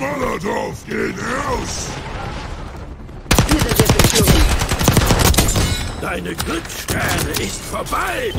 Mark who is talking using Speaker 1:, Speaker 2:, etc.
Speaker 1: Molotow geht raus!
Speaker 2: Diese.
Speaker 3: Deine Glückssterne ist vorbei!